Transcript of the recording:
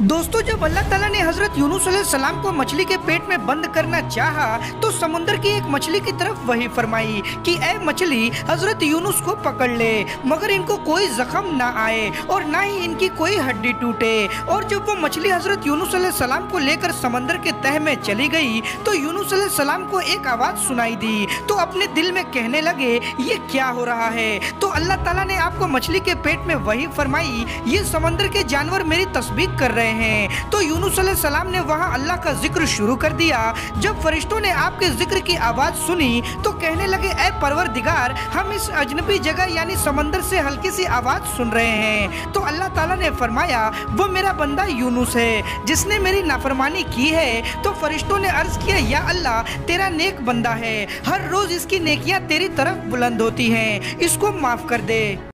दोस्तों, जब अल्लाह ताला ने हज़रत यूनुस सलाम को मछली के पेट में बंद करना चाहा तो समुद्र की एक मछली की तरफ़ वही फरमाई कि, ए मछली, हज़रत यूनुस को पकड़ ले, मगर इनको कोई जख्म ना आए और ना ही इनकी कोई हड्डी टूटे। और जब वो मछली हज़रत यूनुस सलाम को लेकर समंदर के तह में चली गई तो यूनुस सलाम को एक आवाज़ सुनाई दी तो अपने दिल में कहने लगे, ये क्या हो रहा है? तो अल्लाह ताला ने आपको मछली के पेट में वही फरमाई, ये समंदर के जानवर मेरी तस्वीर कर रहे रहे हैं। तो यूनुस सलाम ने वहाँ अल्लाह का ज़िक्र शुरू कर दिया। जब फरिश्तों ने आपके ज़िक्र की आवाज़ सुनी तो कहने लगे ए परवर दिगार हम इस अजनबी जगह यानी समंदर से हल्की सी आवाज़ सुन रहे हैं। तो अल्लाह ताला ने फरमाया, वो मेरा बंदा यूनुस है, जिसने मेरी नाफरमानी की है। तो फरिश्तों ने अर्ज़ किया, या अल्लाह, तेरा नेक बंदा है। हर रोज़ इसकी नेकियाँ तेरी तरफ़ बुलंद होती हैं। इसको माफ़ कर दे।